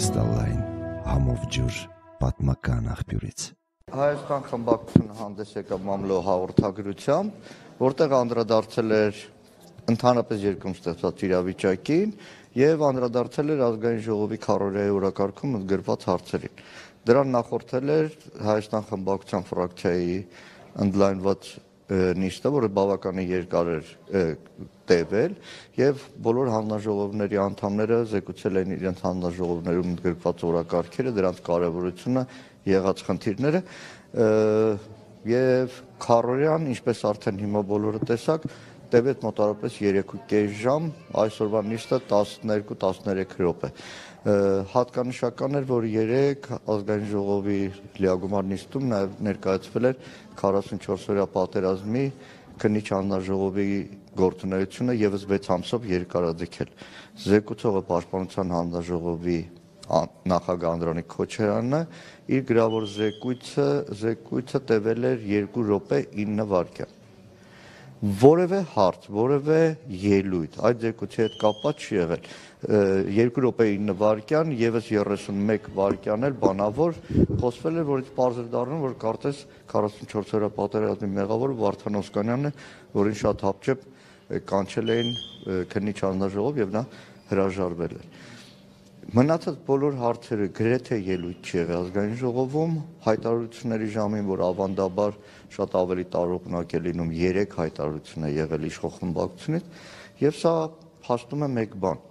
Կրիստալային համով ջուր պատմական աղբյուրից Հայաստան խմբակցությունը հանդես եկավ մամլո հաղորդագրությամբ, որտեղ անդրադարձել էր ընդհանրապես երկրում ստեղծված իրավիճակին եւ անդրադարձել էր ազգային ժողովի քարորիայի օրակարգում ընդգրկված հարցերին։ Դրան նախորդել էր Հայաստան խմբակցության ֆրակցիայի ընդլայնված նիստը, որը բավականին երկար էր տևել եւ բոլոր հանձնաժողովների անդամները զեկուցել են իրենց հանձնաժողովներում ընդգրկված օրակարգերը, դրանց կարեւորությունը, եղած խնդիրները եւ Քարորյան, ինչպես արդեն հիմա բոլորը տեսակ, տևեց մոտավորապես 3.5 ժամ, այսօրվա նիստը 12-13 րոպե հատկանշական էր, որ 3 ազգային ժողովի լիագումար նիստում նաև ներկայացվել էր 44-օրյա պատերազմի քննիչ հանձնաժողովի գործունեությունը եւս 6 ամսով երկարաձգել։ Զեկուցողը Պաշտպանության հանձնաժողովի նախագահ Անդրանիկ Քոչարյանը իր գրավոր զեկույցը զեկույցը տևել էր 2 րոպե 9 վայրկյան որևէ հարց, որևէ ելույթ այդ զեկույցի հետ կապված չի եղել։ 2 րոպե 9 վայրկյան, եւս 31 վայրկյան էլ բանավոր խոսվել էր, որից པարզ էր դառնում, որ կարծես 44 օրյա պատերազմի մեղավորը Վարդան Օսկանյանն է, որին շատ հապճեպ կանչել էին քննիչ հանձնաժողով եւ նա հրաժարվել էր։ Մնացած բոլոր հարցերը գրեթե ելույթ չի եղել ազգային ժողովում, հայտարարությունների ժամին, որ ավանդաբար շատ ավելի տարօրինակ է լինում 3 հայտարարություն է եղել իշխող խմբակցությունից, եւ սա փաստում է մեկ բան։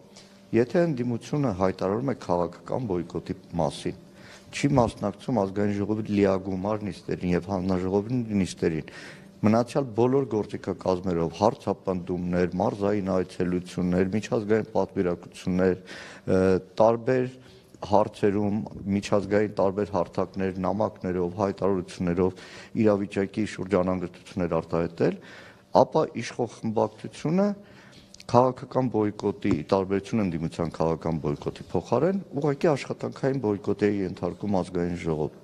Եթե ընդդիմությունը հայտարարում է քաղաքական բոյկոտի մասին, չի մասնակցում ազգային ժողովի լիագումար նիստերին եւ հանձնաժողովի նիստերին, մնացյալ բոլոր գործիքակազմերով հարցապնդումներ, մարզային այցելություններ, միջազգային պատվիրակություններ, տարբեր հարցերում միջազգային տարբեր հարթակներ, նամակներով, հայտարարություններով իրավիճակի շուրջ անհանգստություններ արտահայտել, ապա իշխող խմբակցությունը քաղաքական բոյկոտի տարբերություն ընդդիմության քաղաքական բոյկոտի փոխարեն ուղղակի աշխատանքային բոյկոտի է ենթարկում ազգային ժողով։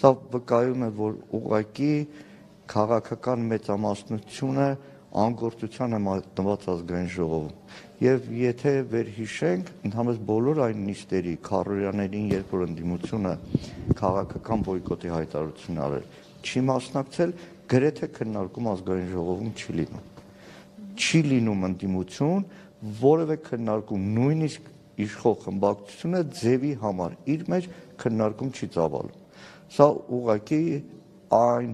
Սա վկայում է, որ ուղղակի քաղաքական մեծամասնությունը անգործության է մատնված ազգային ժողովում։ Եվ եթե վերհիշենք, ընդհանրապես բոլոր այն նիստերի, քարորյաներին, երբ որ ընդդիմությունը քաղաքական բոյկոտի հայտարարություն արել, չի մասնակցել, գրեթե քննարկում ազգային ժողովում չի լինում։ Չի լինում ընդդիմություն, որևէ քննարկում, նույնիսկ իշխող խմբակցությունը ձևի համար իր մեջ քննարկում չի ծավալում։ Սա ուղղակի այն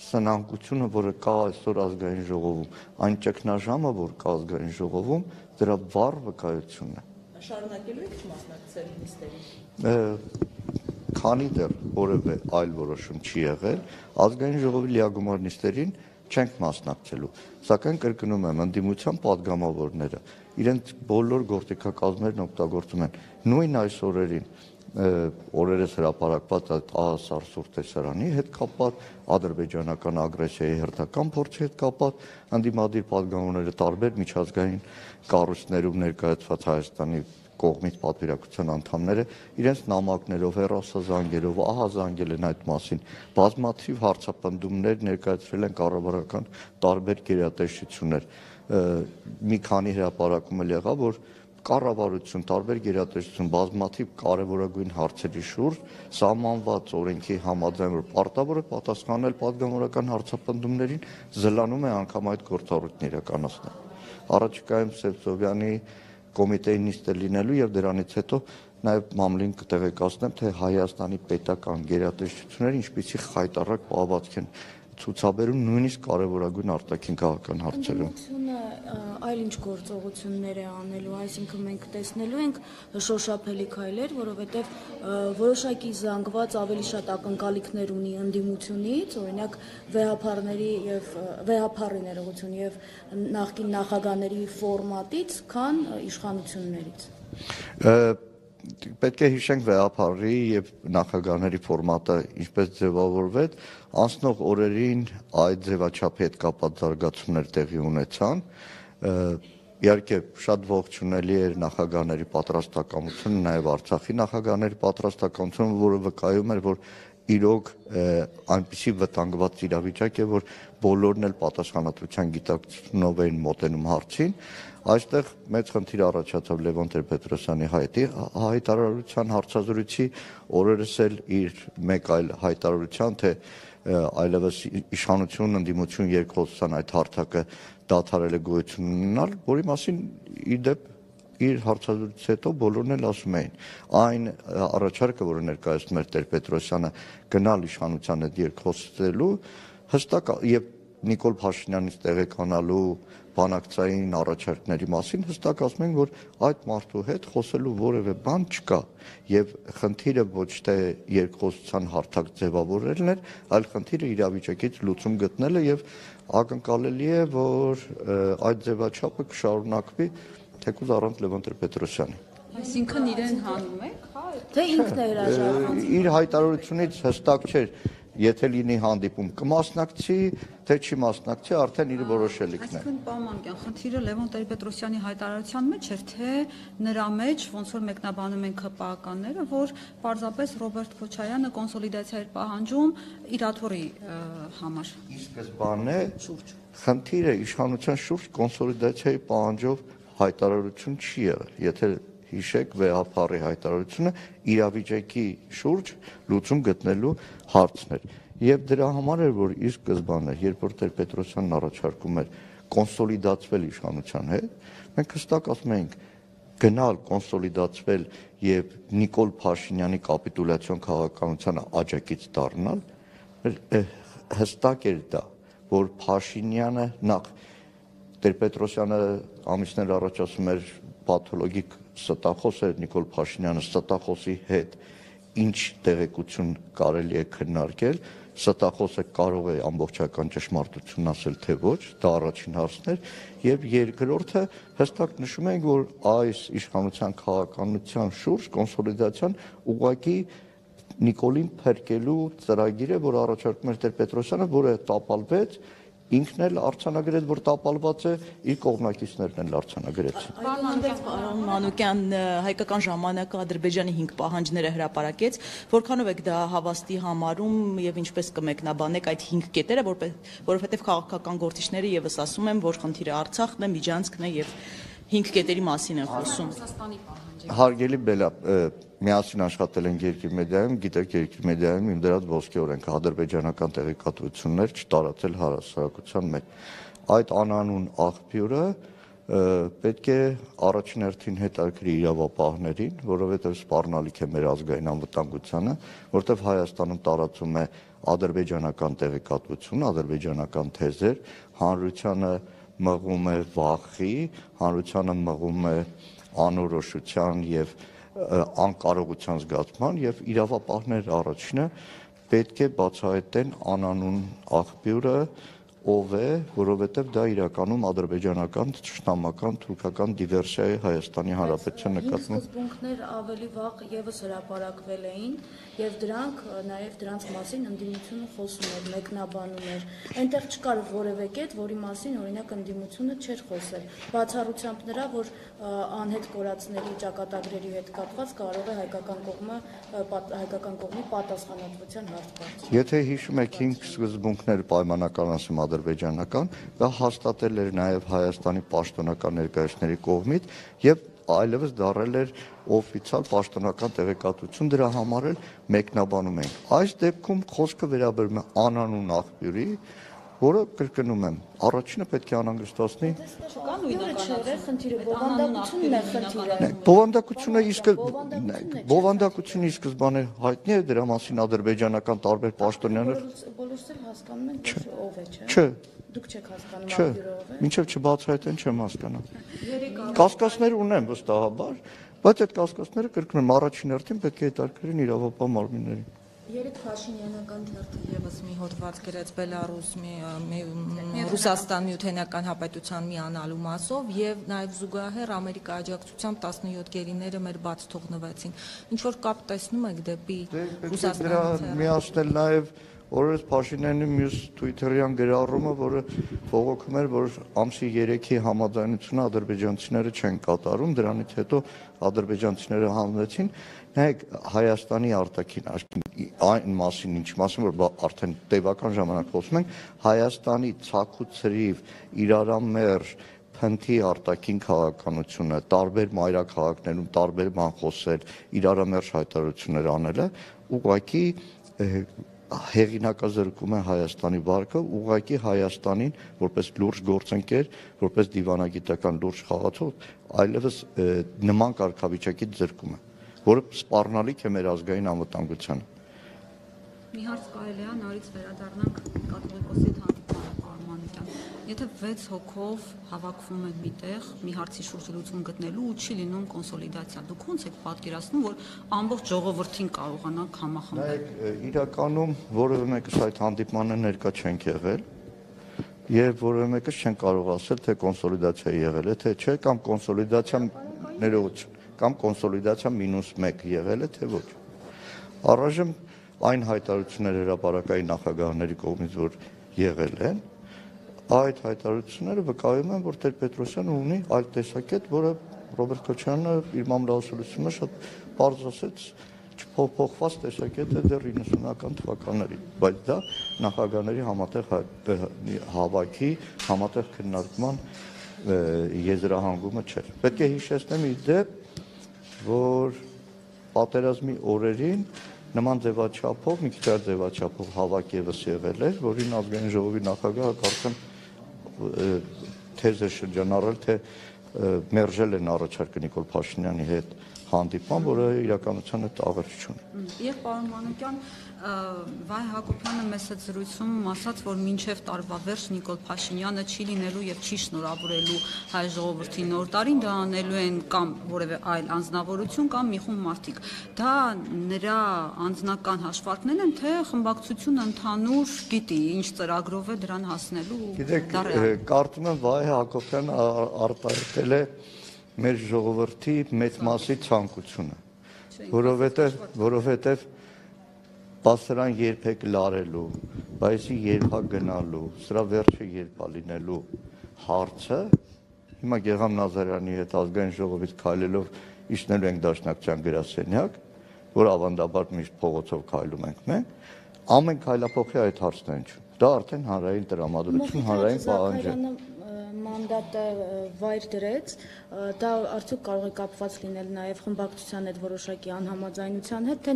սնանկությունը, որը կա այսօր ազգային ժողովում, այն ճգնաժամը, որ կա ազգային ժողովում, դրա բառ վկայությունն է։ Շարունակելու եք մասնակցել նիստերին։ Քանի դեռ որևէ այլ որոշում չի եղել, ազգային ժողովի լիագումար նիստերին չենք մասնակցելու։ Սակայն կրկնում եմ, ընդդիմության падգամավորները իրենց բոլոր գործիքակազմերն օգտագործում են։ Նույն այս օրերին օրերս հրապարակված այդ ահասարսուր տեսարանի հետ կապված, ադրբեջանական ագրեսիայի հերթական փորձի հետ կապված, անդիմադիր падգամավորները տարբեր միջազգային կառույցներում ներկայացված Հայաստանի կողմից պատվիրակության անդամները իրենց նամակներով, հերոսազանգերով, ահազանգել են այդ մասին։ Բազմաթիվ հարցապնդումներ ներկայացրել են կառավարական տարբեր գերատեսչություններ։ Մի քանի հրապարակում էլ եղավ, որ կառավարություն, տարբեր գերատեսչություն բազմաթիվ կարևորագույն հարցերի շուրջ սահմանված օրենքի համաձայն որ պարտավոր է պատասխանել падգամորական հարցապնդումներին, զլանում է անգամ այդ գործառույթն իրականացնել։ Առաջիկայում Սերսովյանի կոմիտեի նիստ է լինելու եւ դրանից հետո նաև մամլին կտեղեկացնեմ, թե Հայաստանի պետական գերատեսչությունները ինչպիսի խայտարակ պահվածք են ցուցաբերում նույնիսկ կարևորագույն արտաքին քաղաքական հարցերում։ Ընդդիմությունը այլ ինչ գործողություններ է անելու, այսինքն մենք տեսնելու ենք շոշափելի քայլեր, որովհետև որոշակի զանգված ավելի շատ ակնկալիքներ ունի ընդդիմությունից, օրինակ վեհապարների եւ վեհապարի ներողություն եւ նախկին նախագաների ֆորմատից, քան իշխանություններից պետք է հիշենք վեհապարի եւ նախագահների ֆորմատը ինչպես ձևավորվեց անցնող օրերին այդ ձևաչափի հետ կապված զարգացումներ տեղի ունեցան իհարկե շատ ողջունելի էր նախագահների պատրաստակամությունը, նաև Արցախի նախագահների պատրաստակամությունը, որը վկայում էր, որ իրոք այնպիսի վտանգված իրավիճակ է, որ բոլորն էլ պատասխանատվության գիտակցնով էին մոտենում հարցին, այստեղ մեծ խնդիր առաջացավ Լևոն Տեր-Պետրոսյանի հայտի հայտարարության հարցազրույցի օրերս էլ իր մեկ այլ հայտարարության թե այլևս իշխանություն ընդդիմություն երկխոսության այդ հարթակը դադարել է գոյություն ունենալ, որի մասին ի դեպ իր հարցազրույցից հետո բոլորն էլ ասում էին. Այն առաջարկը, որը ներկայացնում էր Տեր-Պետրոսյանը գնալ իշխանության հետ երկխոսելու հստակ եւ Նիկոլ Փաշինյանից տեղեկանալու բանակցային առաջարկների մասին հստակ ասում են, որ այդ մարդու հետ խոսելու որևէ բան չկա եւ խնդիրը ոչ թե երկխոսության հարթակ ձևավորելն էր, այլ խնդիրը իրավիճակից լուծում գտնելը եւ ակնկալելի է, որ այդ ձևաչափը կշարունակվի թեկուզ առանց Լևոն Տեր-Պետրոսյանի։ Այսինքն իրեն հանում եք, հա։ Թե ինքն է հրաժարվում։ Իր հայտարարությունից հստակ չէր եթե լինի հանդիպում կմասնակցի, թե չի մասնակցի, արդեն իր որոշելիքն է։ Այսինքն պարոն Մանուկյան, խնդիրը Լևոն Տեր-Պետրոսյանի հայտարարության մեջ էր, թե նրա մեջ ոնց որ մեկնաբանում են ԿՊԱ-ականները, որ պարզապես Ռոբերտ Քոչարյանը կոնսոլիդացիա էր պահանջում իրաթորի համար։ Ի սկզբանե շուրջ խնդիրը իշխանության շուրջ կոնսոլիդացիայի պահանջով հայտարարություն չի եղել։ Եթե հիշեք վեհապարի հայտարարությունը իրավիճակի շուրջ լուծում գտնելու հարցն էր եւ դրա համար էր որ իր սկզբանը երբ որ Տեր Պետրոսյանն առաջարկում էր կոնսոլիդացվել իշխանության հետ մենք հստակ ասում էինք գնալ կոնսոլիդացվել եւ Նիկոլ Փաշինյանի կապիտուլյացիոն քաղաքականությանը աջակից դառնալ հստակ էր դա որ Փաշինյանը նախ Տեր-Պետրոսյանը ամիսներ առաջ ասում էր պաթոլոգիկ ստախոս էր Նիկոլ Փաշինյանը ստախոսի հետ ինչ տեղեկություն կարելի է քննարկել ստախոսը կարող է ամբողջական ճշմարտություն ասել թե ոչ դա առաջին հարցն էր եւ երկրորդը հստակ նշում ենք որ այս իշխանության քաղաքականության շուրջ կոնսոլիդացիան ուղակի Նիկոլին փրկելու ծրագիր է, որ առաջարկում էր Տեր Պետրոսյանը, որը տապալվեց ինքն էլ արցանագրեց, որ տապալված է, իր կողմնակիցներն էլ արցանագրեցին։ Պարոն պարոն Մանուկյան հայկական ժամանակը Ադրբեջանի 5 պահանջները հրապարակեց, որքանով եք դա հավաստի համարում եւ ինչպես կմեկնաբանեք այդ 5 կետերը, որովհետեւ քաղաքական գործիչները եւս ասում են, որ խնդիրը Արցախն է, Միջանցքն է եւ 5 կետերի մասին են խոսում։ Ռուսաստանի պահանջը։ Հարգելի Բելա, միասին աշխատել ենք երկիր մեդիայում, գիտեք երկիր մեդիայում իմ դրած ոսկե օրենք ադրբեջանական տեղեկատվություններ չտարածել հարասարակության մեջ։ Այդ անանուն աղբյուրը պետք է առաջին հերթին հետաքրի իրավապահներին, որովհետև սպառնալիք է մեր ազգային անվտանգությանը, որտեղ Հայաստանում տարածում է ադրբեջանական տեղեկատվություն, ադրբեջանական թեզեր, հանրությանը մղում է վախի, հանրությանը մղում է անորոշության եւ անկարողության զգացման եւ իրավապահներ առաջինը պետք է բացահայտեն անանուն աղբյուրը ով է, որովհետև դա իրականում ադրբեջանական, ճշտամական, թուրքական դիվերսիա է Հայաստանի Հանրապետության նկատմամբ։ Սկզբունքներ ավելի վաղ եւս հրապարակվել էին եւ դրանք նաեւ դրանց մասին ընդդիմությունը խոսում էր, մեկնաբանում էր։ Այնտեղ չկար որևէ կետ, որի մասին օրինակ ընդդիմությունը չէր խոսել։ Բացառությամբ նրա, որ անհետ կորածների ճակատագրերի հետ կապված կարող է հայկական կողմը հայկական կողմի պատասխանատվության հարց բարձր։ Եթե հիշում եք 5 սկզբունքներ պայմանականացում ադրբեջանական, դա հաստատել էր նաև Հայաստանի պաշտոնական ներկայացների կողմից եւ այլևս դարել էր օֆիցիալ պաշտոնական տեղեկատվություն դրա համար էլ մեկնաբանում ենք։ Այս դեպքում խոսքը վերաբերում է անանուն աղբյուրի, որը կրկնում եմ, առաջինը պետք է անհանգստացնի։ Կա նույնականացում, խնդիրը բովանդակությունն է խնդիրը։ Բովանդակությունը իսկ բովանդակությունը ի սկզբանե հայտնի է դրա մասին ադրբեջանական տարբեր պաշտոնյաներ։ Բոլորս էլ հասկանում ենք, ով է, չէ։ Չէ, Դուք չեք հասկանում չէ։ ով է։ Մինչև չբացահայտեն չեմ հասկանա։ Կասկածներ ունեմ վստահաբար, բայց այդ կասկածները կրկնում եմ առաջին հերթին պետք է հետարկրին իրավապահ մարմիններին։ Երեք Փաշինյանական թերթը Եվս մի հոդված գրեց Բելարուս մի, մի Ռուսաստան միութենական հապետության միանալու մասով եւ նաեւ զուգահեռ Ամերիկա աջակցությամբ 17 գերիները մեր բաց թողնվեցին։ Ինչ որ կապ տեսնում եք դեպի Դե, Դրա Ռուսաստանի միացնել նաեւ Օրերս Փաշինյանի մյուս Twitter-յան գրառումը, որը բողոքում էր, որ ամսի 3-ի համաձայնությունը ադրբեջանցիները չեն կատարում, դրանից հետո ադրբեջանցիները հանվեցին, նայեք Հայաստանի արտաքին այն մասին, ինչ մասին որ արդեն տևական ժամանակ խոսում ենք, Հայաստանի ցակու ծրիվ իրարամերժ փնթի արտաքին քաղաքականությունը, տարբեր մայրաքաղաքներում տարբեր բան խոսել, իրարամերժ հայտարարություններ անելը ուղղակի հեղինակազրկում է Հայաստանի վարկը ուղղակի Հայաստանին որպես լուրջ գործընկեր, որպես դիվանագիտական լուրջ խաղացող այլևս նման կարգավիճակից զրկում է, որը սպառնալիք է մեր ազգային անվտանգությանը։ Մի հարց կարելի է նորից վերադառնանք կաթողիկոսի հանդիպմանը Արմանիկյան։ Եթե 6 հոգով հավաքվում են միտեղ մի հարցի շուրջ լուծում գտնելու ու չի լինում կոնսոլիդացիա, դուք ո՞նց եք պատկերացնում, որ ամբողջ ժողովրդին կարողանանք համախմբել։ Նայեք, իրականում որևէ մեկս այդ հանդիպմանը ներկա չենք եղել եւ որևէ մեկս չեն կարող ասել թե կոնսոլիդացիա եղել է, թե չէ, կամ կոնսոլիդացիա ներողություն, կամ կոնսոլիդացիա -1 եղել է, թե ոչ։ Առայժմ այն հայտարարությունները հրապարակային նախագահների կողմից որ եղել են, այդ հայտարարությունները վկայում են, որ Տեր-Պետրոսյանը ունի այլ տեսակետ, որը Ռոբերտ Քոչարյանը իր մամլոասոլությունը շատ բարձ ասեց, չփոխփոխված տեսակետ է դեռ 90-ական թվականներին, բայց դա նախագահների համատեղ հավաքի, համատեղ քննարկման եզրահանգումը չէր։ Պետք է հիշեցնեմ իր դեպ, որ պատերազմի օրերին նման ձևաչափով, մի քիչ ձևաչափով հավաք եւս եղել էր, որին ազգային ժողովի նախագահը կարծեմ թեզ է շրջանառել, թե մերժել են առաջարկը Նիկոլ Փաշինյանի հետ հանդիպման, որը իրականության հետ աղերս չունի։ Եվ պարոն Մանուկյան, Վայ Հակոբյանը մեծ զրույցում ասաց, որ մինչև տարվա վերջ Նիկոլ Փաշինյանը չի լինելու եւ չի շնորհավորելու հայ ժողովրդի նոր տարին, դա անելու են կամ որևէ այլ անձնավորություն կամ մի խումբ մարդիկ։ Դա նրա անձնական հաշվարկներն են, թե խմբակցությունը ընդհանուր գիտի ինչ ծրագրով է դրան հասնելու։ Գիտեք, կարծում եմ Վայ Հակոբյանը արտահայտել է մեր ժողովրդի մեծ մասի ցանկությունը, որովհետև որովհետև բասրան երբեք լարելու, բայսի երբա գնալու, սրա վերջը երբա լինելու հարցը հիմա Գեգամ Նազարյանի հետ ազգային ժողովից քայլելով իջնելու ենք դաշնակցության գրասենյակ, որ ավանդաբար միշտ փողոցով քայլում ենք մենք, ամեն քայլափոխի այդ հարցն է ինչ։ Դա արդեն հանրային տրամադրություն, հանրային պահանջ է մանդատը վայր դրեց, դա արդյոք կարող է կապված լինել նաև խմբակցության այդ որոշակի անհամաձայնության հետ, թե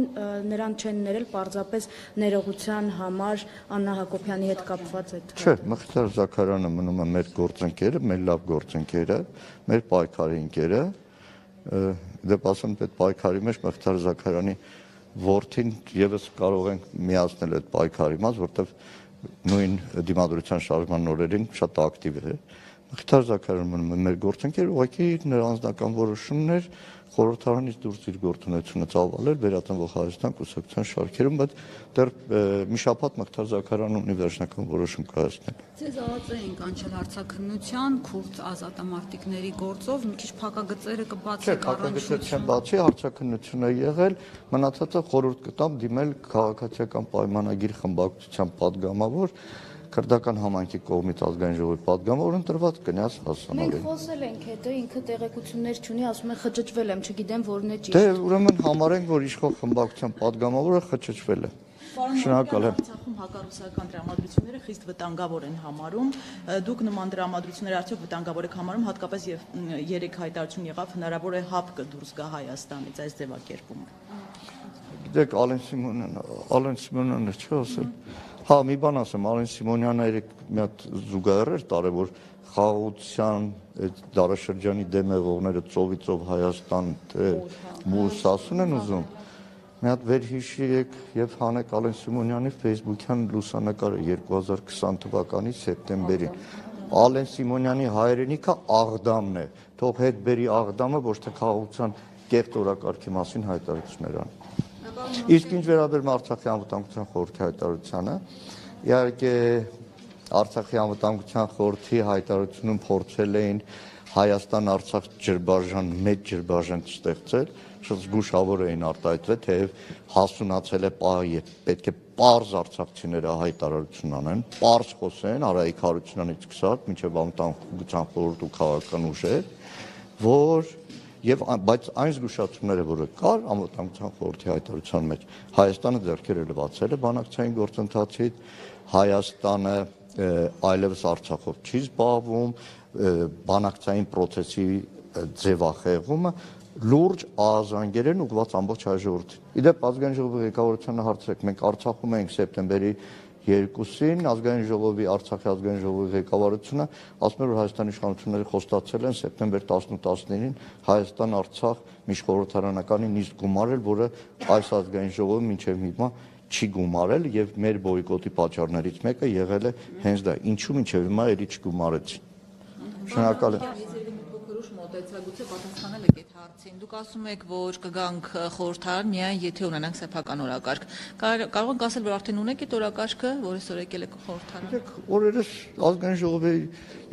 նրան չեն ներել պարզապես ներողության համար Աննա Հակոբյանի հետ կապված այդ։ Չէ, Մխիթար Զաքարյանը մնում է մեր գործընկերը, մեր լավ գործընկերը, մեր պայքարի ընկերը։ Դե ասեմ, այդ պայքարի մեջ Մխիթար Զաքարյանի ворթին եւս կարող ենք միացնել այդ պայքարի մաս, որտեղ նույն դիմադրության շարժման օրերին շատ ակտիվ է։ Մխիթար Զաքարյանը մեր գործընկեր ուղղակի նրա անձնական որոշումներ խորհրդարանից դուրս իր գործունեությունը ծավալել վերատնվող Հայաստան կուսակցության շարքերում, բայց դեռ մի շաբաթ Մխիթար Զաքարյանն ունի վերջնական որոշում կայացնել։ Ձեզ աղացրինք անցել հարցակնության քուրտ ազատամարտիկների գործով մի քիչ փակագծերը կբացեք առանջություն։ Չէ, փակագծեր չեն բացի, հարցակնություն է եղել, մնացածը խորհուրդ կտամ դիմել քաղաքացիական պայմանագիր խմբակցության падգամավոր քրդական համայնքի կողմից ազգային ժողովի պատգամավոր ընտրված կնյաց Հասանովին։ Մենք խոսել ենք հետո ինքը տեղեկություններ չունի, ասում է խճճվել եմ, չգիտեմ որն է ճիշտ։ Դե ուրեմն համարենք, որ իշխող խմբակցության պատգամավորը խճճվել է։ Շնորհակալ եմ։ Արցախում հակառուսական դրամատրությունները խիստ վտանգավոր են համարում։ Դուք նման դրամատրությունները արդյոք վտանգավոր եք համարում, հատկապես եւ երեք հայտարարություն եղավ, հնարավոր է հապկը դուրս գա Հայաստանից այս ձևակերպում։ Գիտեք, Ալեն Սիմոնյանը, Ալեն Սիմոնյանը չի ասել։ Հա, մի բան ասեմ, Արեն Սիմոնյանը երեք մի հատ զուգահեռ էր տարել, որ խաղաղության այդ դարաշրջանի դեմ եղողները ծովիցով Հայաստան թե մուս ասուն են ուզում։ Մի հատ վերհիշեք եւ հանեք Ալեն Սիմոնյանի Facebook-յան լուսանկարը 2020 թվականի սեպտեմբերին։ Ալեն Սիմոնյանի հայրենիքը Աղդամն է։ Թող հետ բերի Աղդամը ոչ թե խաղաղության կեղտ օրակարգի մասին հայտարարություններ անի։ Իսկ ինչ վերաբերում Արցախի անվտանգության խորհրդի հայտարարությանը, իհարկե Արցախի անվտանգության խորհրդի հայտարարությունում փորձել էին Հայաստան-Արցախ ջրբաժան մեծ ջրբաժան ստեղծել, շատ զգուշավոր էին արտահայտվել, թեև հասունացել է պահը, պետք է պարզ արցախցիները հայտարարություն անեն, պարզ խոսեն Արայիկ Հարությունյանից սկսած մինչև անվտանգության խորհուրդ ու քաղաքական ուժեր, որ եւ բայց այն զգուշացումները, որը կար անվտանգության խորհրդի հայտարարության մեջ, Հայաստանը ձեռքերը լվացել է բանակցային գործընթացից, Հայաստանը այլևս Արցախով չի զբաղվում, բանակցային process-ի ձևախեղումը լուրջ ահազանգերեն ուղված ամբողջ հայ ժողովրդին։ Իդեպ ազգային ժողովի ղեկավարությանը հարցրեք, մենք Արցախում ենք սեպտեմբերի 2-ին ազգային ժողովի Արցախի ազգային ժողովի ղեկավարությունը ասում էր որ Հայաստանի իշխանությունները խոստացել են սեպտեմբեր 18-19-ին Հայաստան-Արցախ միջխորհրդարանականի նիստ գումարել, որը այս ազգային ժողովը մինչև հիմա չի գումարել եւ մեր բոյկոտի պատճառներից մեկը եղել է հենց դա։ Ինչու մինչև հիմա էլի չգումարեցին։ Շնորհակալ եմ մոտեցա, գուցե պատասխանել եք այդ հարցին։ Դուք ասում եք, որ կգանք խորհրդարան միայն եթե ունենանք սեփական օրակարգ։ Կարող ենք ասել, որ արդեն ունեք այդ օրակարգը, որ այսօր եկել է խորհրդարան։ Դեք օրերս ազգային ժողովի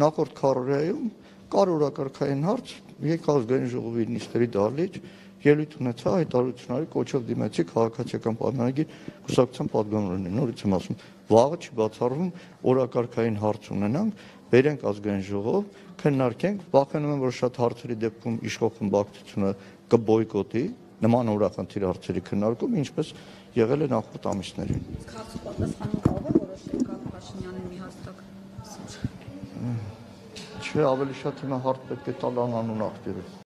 նախորդ քարորայում կար օրակարգային հարց, եկա ազգային ժողովի նիստերի դահլիճ, ելույթ ունեցա հայտարարություն արի կոչով դիմեցի քաղաքացիական պայմանագիր կուսակցության պատգամավորներին։ Նորից եմ ասում, վաղը չբացառվում օրակարգային հարց ունենանք, բերենք ազգային ժողով, քննարկենք, վախենում եմ, որ շատ հարցերի դեպքում իշխող խմբակցությունը կբոյկոտի նման օրախնդիր հարցերի քննարկում, ինչպես եղել է նախորդ ամիսներին։ Քարտ պատասխանում կարող է որոշել Կապ Փաշինյանին մի հաստատ։ Չէ, ավելի շատ հիմա հարց պետք է տալ անանուն աղբյուրը։